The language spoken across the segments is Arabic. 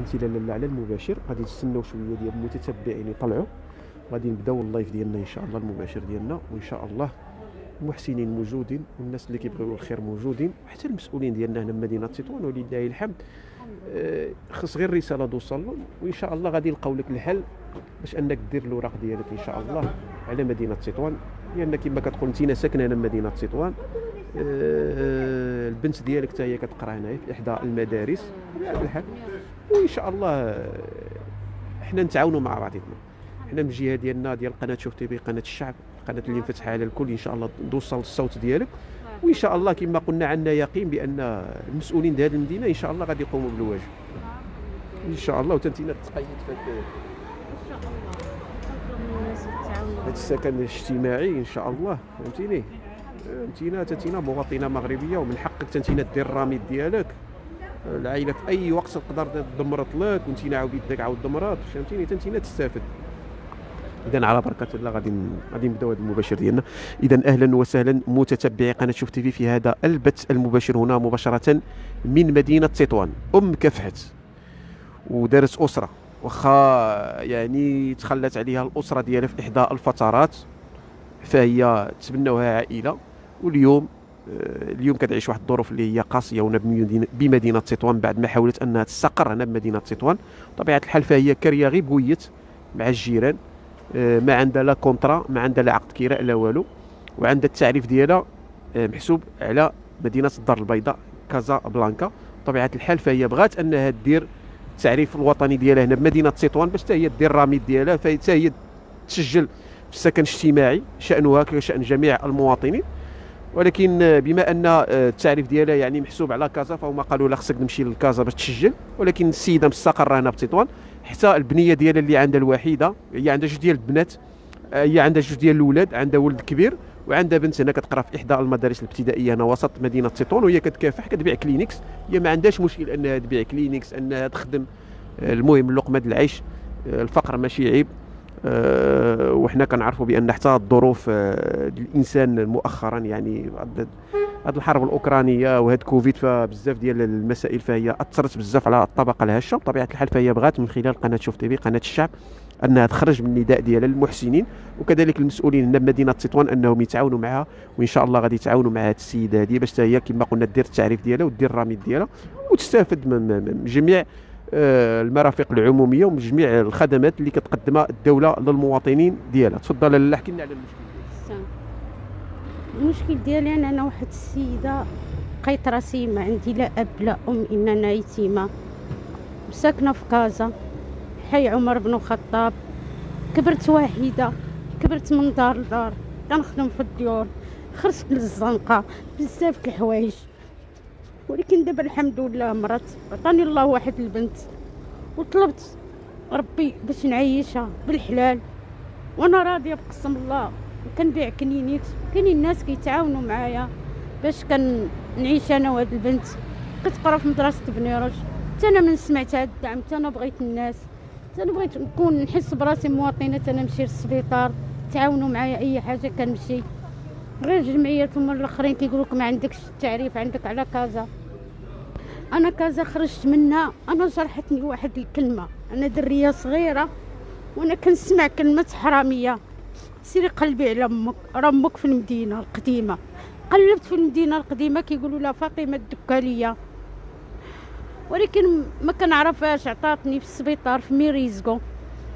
إذن لالا على المباشر. غادي نستناو شوية ديال المتتبعين يطلعوا. غادي نبداو ال live ديالنا إن شاء الله المباشر ديالنا وإن شاء الله المحسنين موجودين والناس اللي كيبغيو الخير موجودين وحتى المسؤولين ديالنا هنا مدينة تطوان ولله الحمد. آه، خص غير الرساله توصل لهم وإن شاء الله غادي يلقاو لك الحل باش أنك دير الاوراق ديالك إن شاء الله على مدينة تطوان لأن كما كتقول انت ساكنة هنا مدينة تطوان البنت ديالك حتى هي كتقرا هنايا في إحدى المدارس. بطبيعه الحال. وإن شاء الله آه، حنا نتعاونوا مع بعضنا حنا من الجهة ديالنا ديال قناة شوف تي في قناة الشعب قناة اللي مفتحة على الكل إن شاء الله توصل الصوت ديالك. وإن شاء الله كما قلنا عندنا يقين بأن المسؤولين ديال هذه المدينة إن شاء الله غادي يقوموا بالواجب. إن شاء الله. وتنتينا تقيد في إن شاء الله. هذا السكن الاجتماعي إن شاء الله. فهمتيني؟ انتينا تنتينا مواطنة مغربية ومن حقك تنتينا دير الرميد ديالك. العائلة في أي وقت تقدر تدمرت لك وانتينا عاود يدك عاود دمرات فهمتيني؟ تنتينا تستافد. اذا على بركة الله غادي غادي نبداو هذا المباشر ديالنا. اذا أهلا وسهلا متتبعي قناة شوف تي في هذا البث المباشر هنا مباشرة من مدينة تطوان أم كفحت ودارت أسرة. واخا يعني تخلت عليها الأسرة ديالها في إحدى الفترات فهي تبنوها عائلة. واليوم آه، اليوم كتعيش واحد الظروف اللي هي قاسية هنا بمدينه تطوان بعد ما حاولت أنها تستقر هنا بمدينة تطوان بطبيعه الحال فهي كارية غير بويت مع الجيران آه، ما عندها لا contrat ما عندها لا عقد كراء لا والو. وعندها التعريف ديالها آه، محسوب على مدينة الدار البيضاء كازا بلانكا. بطبيعه الحال فهي بغات أنها دير التعريف الوطني ديالها هنا بمدينة تطوان باش حتى هي دير الرميد ديالها فحتى هي تسجل في السكن الاجتماعي شأنها كشأن جميع المواطنين. ولكن بما أن آه، التعريف ديالها يعني محسوب على كازا فهما قالوا لا خصك تمشي لكازا باش تسجل. ولكن السيدة مستقره هنا بتطوان حتى البنية ديالها اللي عندها الوحيدة هي عندها جوج ديال البنات آه، هي عندها جوج ديال الاولاد عندها ولد كبير وعندها بنت هنا كتقرا في إحدى المدارس الابتدائية هنا وسط مدينة تطوان وهي كتكافح كتبيع كلينكس هي ما عندهاش مشكل أنها تبيع كلينكس أنها تخدم آه، المهم لقمة العيش الفقر ماشي عيب وحنا كنعرفوا بأن حتى الظروف آه، الإنسان مؤخرا يعني هاد الحرب الأوكرانية وهاد كوفيد فبزاف ديال المسائل فهي أثرت بزاف على الطبقة الهشه بطبيعة الحال فهي بغات من خلال قناة شوف تي في قناة الشعب أنها تخرج من النداء ديالها للمحسنين. وكذلك المسؤولين هنا بمدينة تطوان أنهم يتعاونوا معها وإن شاء الله غادي يتعاونوا مع هذه السيدة هذه باش حتى هي كما قلنا دير التعريف ديالها ودير الرميد ديالها وتستافد من جميع المرافق العمومية ومن جميع الخدمات اللي كتقدمها الدولة للمواطنين ديالها. تفضل لاله حكي لنا على المشكل ديالك. المشكل ديالي أنا أنا واحد السيدة لقيت راسي ما عندي لا أب لا أم ان أنا يتيمة. ساكنه في كازا حي عمر بن الخطاب. كبرت وحيده كبرت من دار لدار. كنخدم في الديور خرجت للزنقة. بزاف الحوايج. ولكن دابا الحمد لله مرات عطاني الله واحد البنت وطلبت ربي باش نعيشها بالحلال. وأنا راضية بقسم الله كنبيع كنينيكس كاينين الناس كيتعاونوا معايا باش كنعيش أنا وهاد البنت. كتقرا في مدرسة بنيرج حتى أنا من سمعت هاد الدعم حتى أنا بغيت الناس. حتى أنا بغيت نكون نحس براسي مواطنة أنا نمشي للسبيطار. تعاونوا معايا أي حاجة كنمشي. غير الجمعيات هما الآخرين كيقولوا لك ما عندكش التعريف عندك على كازا. أنا كازا خرجت منها أنا جرحتني واحد الكلمة. أنا درية صغيرة وأنا كنسمع كلمة حرامية. سيري قلبي على أمك راه في المدينة القديمة. قلبت في المدينة القديمة كيقولوا لها فاطمة الدكالية. ولكن ما كنعرفهاش عطاتني في السبيطار في ميريزكو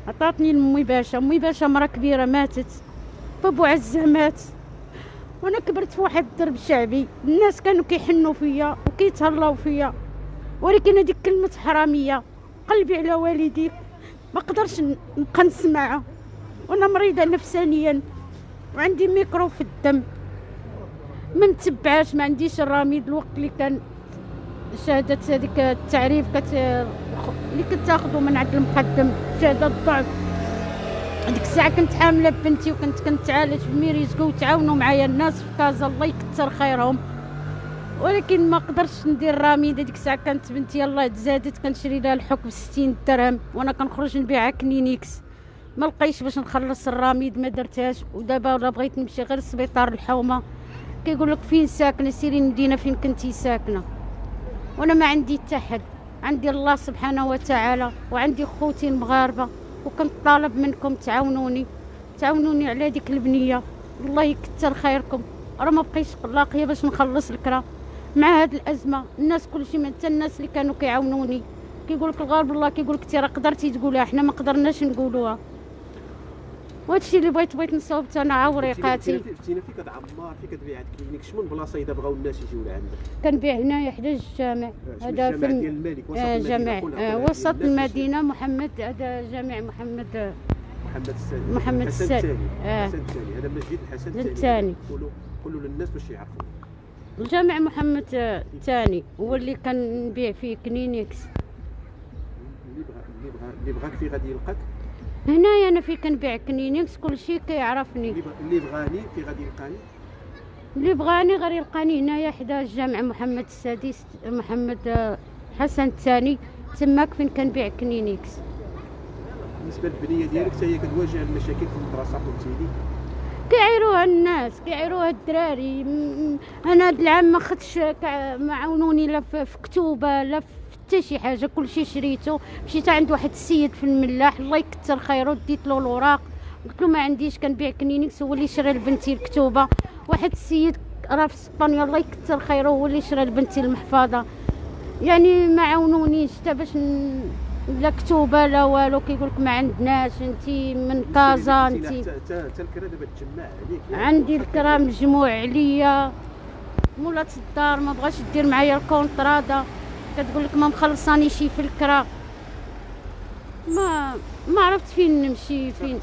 عطاتني لمي باشا امي باشا مرا كبيرة ماتت. بابو عزة مات. وأنا كبرت في واحد الدرب شعبي الناس كانوا كيحنوا فيا وكيتهلاو فيا ولكن هذيك كلمة حرامية قلبي على والديك ما قدرش نبقى نسمعها وأنا مريضة نفسانيا وعندي ميكرو في الدم. ما متبعاش ما عنديش الرميد الوقت اللي كان شهادة هذيك التعريف كت اللي كتاخذوا من عند المقدم شهادة الضعف. هذيك الساعة كنت حاملة بنتي وكنت كنتعالج ميريزكو وتعاونوا معايا الناس في كازا الله يكثر خيرهم. ولكن ما قدرتش ندير راميد هذيك الساعة كانت بنتي الله تزادت كنشري لها الحك ب 60 درهم وأنا كنخرج نبيعها كلينيكس. ما لقيتش باش نخلص الراميد ما درتهاش. ودابا ولا بغيت نمشي غير لسبيطار الحومة. كيقول لك فين ساكنة؟ سيري المدينة فين كنتي ساكنة. وأنا ما عندي حتى حد. عندي الله سبحانه وتعالى وعندي خوتي المغاربة. وكنطالب منكم تعاونوني. تعاونوني على ديك البنية. الله يكثر خيركم. راه ما بقيتش لاقيه باش نخلص الكرا. مع هاد الأزمة الناس كلشي حتى الناس اللي كانوا كيعاونوني. كيقول لك الغالب الله كيقول لك راه قدرتي تقولها حنا ما قدرناش نقولوها. وهادشي اللي بغيت بغيت نصاوب حتى أنا عوريقاتي فتينا فيك كتعمر فيك كتبيع هاد الكلينيك شمن بلاصة إذا بغاو الناس يجيو لعندك؟ كنبيع هنايا حدا الجامع. هذا في ديال الملك وسط آه جامع. آه وسط المدينة محمد هذا جامع محمد محمد السادس. محمد. الثاني. آه. الحسن الثاني. هذا مسجد الحسن الثاني. الثاني. قولوا قولوا للناس باش يعرفوا. الجامع محمد آه، الثاني. هو اللي كنبيع فيه كلينيكس. اللي بغى اللي بغى اللي بغاك في غادي يلقاك؟ هنايا أنا في كنبيع كلينيكس كلشي كيعرفني. اللي بغ- اللي بغاني في غادي يلقاني؟ اللي بغاني غير يلقاني. هنايا حدا الجامع محمد السادس محمد آه، حسن الثاني. تماك فين كنبيع كلينيكس بالنسبة للبنية ديالك حتى هي كتواجه المشاكل في المدرسة قلتي لي. كيعيروها الناس كيعيروها الدراري. أنا هاد العام ما خدتش كع- ما عاونوني لا في كتوبة لا في حتى شي حاجة كلشي شريته مشيت عند واحد السيد في الملاح الله يكثر خيره ديت له الاوراق قلت له ما عنديش كنبيع كلينيكس هو اللي شرى لبنتي الكتوبة. واحد السيد راه في إسبانيا الله يكثر خيره هو اللي شرى لبنتي المحفظة. يعني ما عاونونيش حتى باش ن... لا كتوبة لا والو كيقول لك ما عندناش انت من كازا انت حتى الكرا دابا تجمع عليك. عندي الكرا مجموع عليا. مولات الدار ما بغاش دير معايا ال contrat دابا كتقول لك ما مخلصاني شي في الكرا. ما ما عرفت فين نمشي فين؟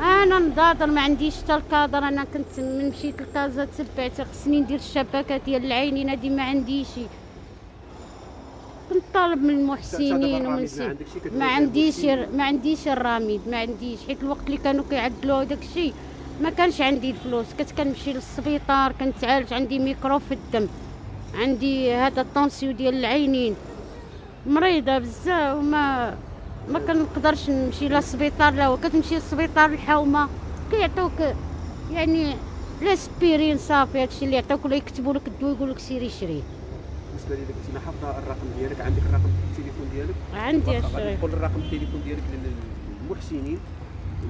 أنا نضاضر ما عنديش حتى الكادر أنا كنت من مشيت لكازا تبعت خصني ندير الشبكة ديال العينين هادي ما عنديش. كنت طالب من المحسنين ومن سي ما عنديش. ما عنديش الراميد ما عنديش حيت الوقت اللي كانوا كيعدلوا داك الشيء ما كانش عندي الفلوس. كنت كنمشي للسبيطار كنتعالج عندي ميكروب في الدم. عندي هذا ال tension ديال العينين. مريضة بزاف وما ما كنقدرش نمشي لا السبيطار لا كتمشي للسبيطار الحومة. كيعطوك يعني l'aspirine صافي هادشي اللي يعطوك ولا يكتبوا لك الدواء يقول لك سيري شري. بالنسبة لي كنتي حافظة الرقم ديالك؟ عندك الرقم التليفون ديالك؟ عندي غادي الشري نقول الرقم التليفون ديالك للمحسنين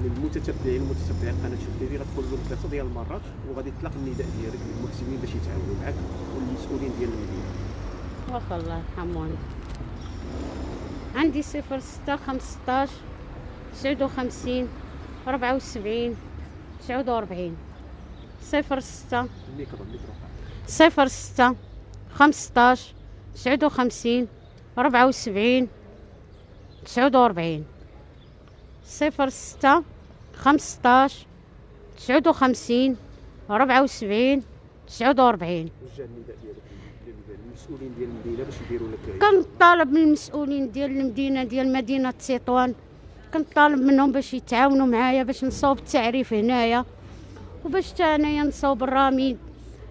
للمتتبعين المتتبعين قناه شوف تيفي غتقول لهم ثلاثة ديال المرات وغادي تطلق النداء ديالك للمحسنين باش يتعاونوا معك ديال المدينة واخا الله يرحمهم. عندي صفر ستة خمسطاش تسعود وخمسين ربعة وسبعين تسعود وأربعين. صفر ستة صفر ستة خمسطاش تسعود وخمسين ربعة وسبعين تسعود وأربعين. صفر ستة خمسطاش تسعود وخمسين ربعة وسبعين تسعود وأربعين. للمسؤولين ديال المدينة باش يديروا لك كنطالب من المسؤولين ديال المدينة ديال مدينة تطوان كنطالب منهم باش يتعاونوا معايا باش نصاوب التعريف هنايا. وباش حتى انايا نصاوب الراميد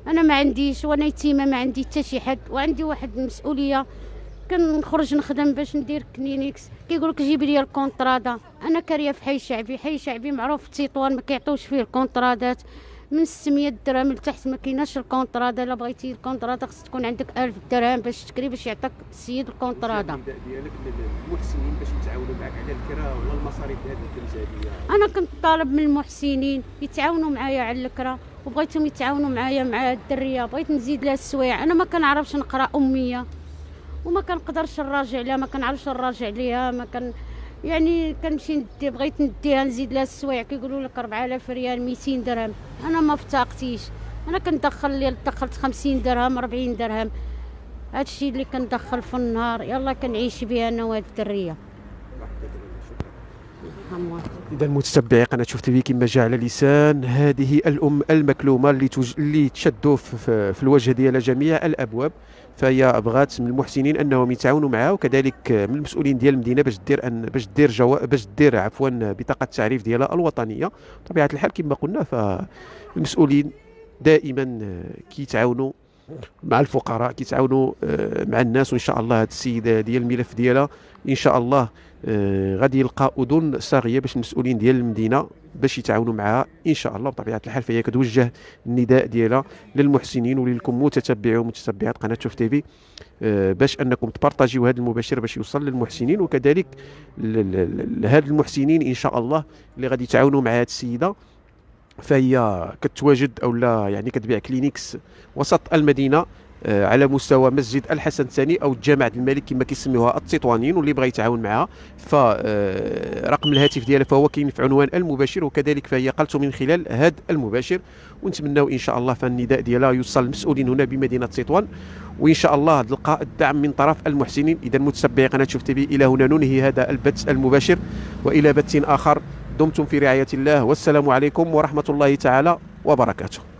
أنا ما عنديش وأنا يتيمة ما عندي حتى شي حد. وعندي واحد المسؤولية. كنخرج نخدم باش ندير كلينيكس كيقول لك جيب لي الكونطرادا أنا كاريه في حي شعبي. حي شعبي معروف في تطوان ما كيعطوش فيه الكونطرادات من 600 درهم لتحت. ما كايناش الكونطرادا إلا بغيتي الكونطرادا خص تكون عندك 1000 درهم باش تشكري باش يعطيك السيد وجه الكونطرادا النداء ديالك للمحسنين باش يتعاونوا معك على الكرا ولا المصاريف هذه التمثاليه أنا كنت طالب من المحسنين يتعاونوا معايا على الكرا وبغيتهم يتعاونوا معايا مع الدرية. بغيت نزيد لها السوايع. أنا ما كنعرفش نقرأ أمية وما كنقدرش نراجع لها ما كنعرفش نراجع ليها ما كان يعني كنمشي ندي بغيت نديها نزيد لها السوايع. كيقولوا لك 4000 ريال 200 درهم. أنا ما فطاقتيش أنا كندخل لي دخلت 50 درهم 40 درهم. هادشي اللي كندخل في النهار يلا كنعيش بها أنا وهاد الدرية. إذا متتبعي قناة شوف تيفي كما جاء على لسان هذه الأم المكلومة اللي توج... اللي تشدوا في, في الوجه ديالها جميع الأبواب فهي بغات من المحسنين انهم يتعاونوا معها وكذلك من المسؤولين ديال المدينة باش دير أن باش دير جوا... باش دير عفوا بطاقة التعريف ديالها الوطنية. بطبيعة الحال كما قلنا فالمسؤولين دائما كيتعاونوا مع الفقراء كيتعاونوا آه، مع الناس وإن شاء الله هذه السيدة ديال الملف ديالها إن شاء الله آه، غادي يلقى أذن صاغية باش المسؤولين ديال المدينة باش يتعاونوا معها إن شاء الله بطبيعة الحال. فهي كتوجه النداء ديالها للمحسنين وللكم متتبعي ومتتبعات قناة شوف تيفي آه، باش أنكم تبارطاجيو هذا المباشر باش يوصل للمحسنين وكذلك لهاد المحسنين إن شاء الله اللي غادي يتعاونوا مع هذه السيدة. فهي كتواجد أو لا يعني كتبيع كلينيكس وسط المدينة آه، على مستوى مسجد الحسن الثاني أو الجامع الملك كما كيسميوها التطوانيين واللي بغى يتعاون معها فرقم الهاتف ديالها فهو كاين في عنوان المباشر وكذلك فهي قالته من خلال هذا المباشر. ونتمناو إن شاء الله فالنداء ديالها يوصل المسؤولين هنا بمدينة تطوان وإن شاء الله تلقى الدعم من طرف المحسنين. إذا متتبعي قناة شوف تي إلى هنا ننهي هذا البث المباشر وإلى بث آخر. دمتم في رعاية الله والسلام عليكم ورحمة الله تعالى وبركاته.